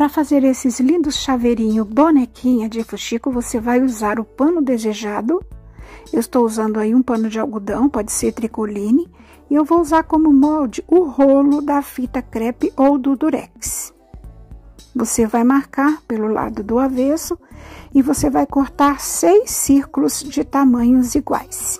Para fazer esses lindos chaveirinho bonequinha de fuxico, você vai usar o pano desejado. Eu estou usando aí um pano de algodão, pode ser tricoline. E eu vou usar como molde o rolo da fita crepe ou do durex. Você vai marcar pelo lado do avesso e você vai cortar seis círculos de tamanhos iguais.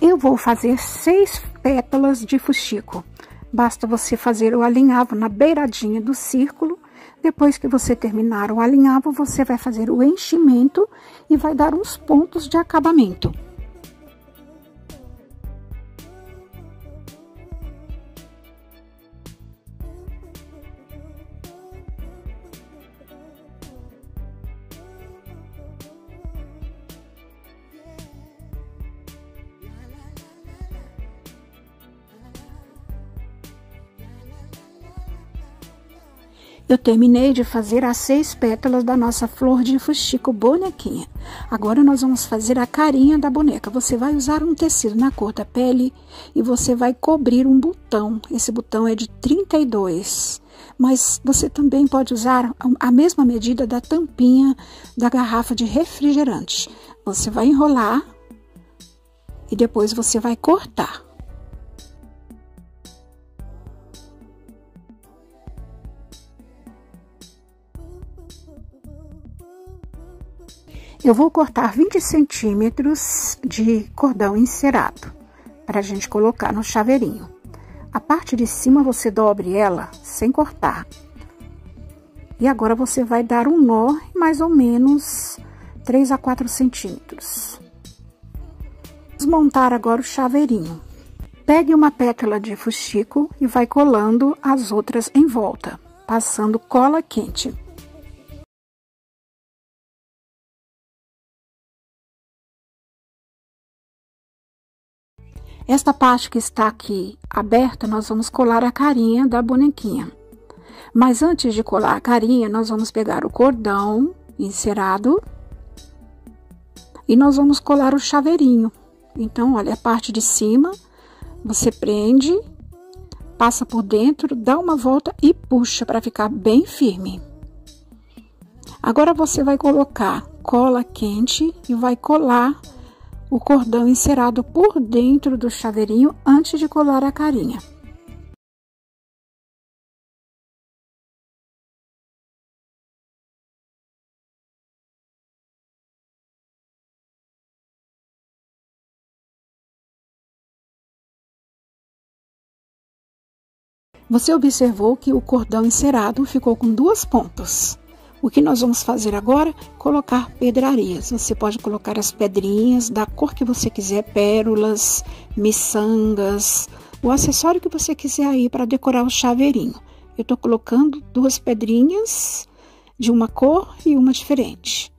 Eu vou fazer seis pétalas de fuxico. Basta você fazer o alinhavo na beiradinha do círculo. Depois que você terminar o alinhavo, você vai fazer o enchimento e vai dar uns pontos de acabamento. Eu terminei de fazer as seis pétalas da nossa flor de fuxico bonequinha. Agora nós vamos fazer a carinha da boneca. Você vai usar um tecido na cor da pele e você vai cobrir um botão. Esse botão é de 32. Mas você também pode usar a mesma medida da tampinha da garrafa de refrigerante. Você vai enrolar e depois você vai cortar. Eu vou cortar 20 centímetros de cordão encerado para a gente colocar no chaveirinho. A parte de cima você dobre ela sem cortar. E agora você vai dar um nó mais ou menos 3 a 4 centímetros. Desmontar agora o chaveirinho. Pegue uma pétala de fuxico e vai colando as outras em volta, passando cola quente. Esta parte que está aqui aberta, nós vamos colar a carinha da bonequinha. Mas antes de colar a carinha, nós vamos pegar o cordão encerado e nós vamos colar o chaveirinho. Então, olha, a parte de cima, você prende, passa por dentro, dá uma volta e puxa para ficar bem firme. Agora, você vai colocar cola quente e vai colar o cordão encerado por dentro do chaveirinho antes de colar a carinha. Você observou que o cordão encerado ficou com duas pontas. O que nós vamos fazer agora? Colocar pedrarias. Você pode colocar as pedrinhas da cor que você quiser, pérolas, miçangas, o acessório que você quiser aí para decorar o chaveirinho. Eu estou colocando duas pedrinhas de uma cor e uma diferente.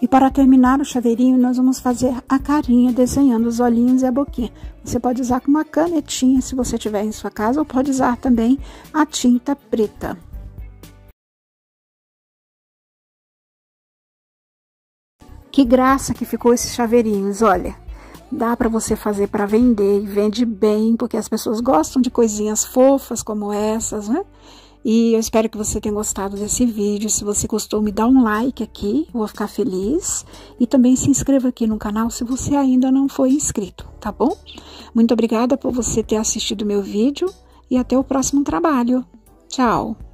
E para terminar o chaveirinho, nós vamos fazer a carinha, desenhando os olhinhos e a boquinha. Você pode usar com uma canetinha, se você tiver em sua casa, ou pode usar também a tinta preta. Que graça que ficou esses chaveirinhos, olha. Dá para você fazer para vender e vende bem, porque as pessoas gostam de coisinhas fofas como essas, né? E eu espero que você tenha gostado desse vídeo. Se você gostou, me dá um like aqui, vou ficar feliz. E também se inscreva aqui no canal se você ainda não foi inscrito, tá bom? Muito obrigada por você ter assistido meu vídeo e até o próximo trabalho. Tchau!